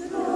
Little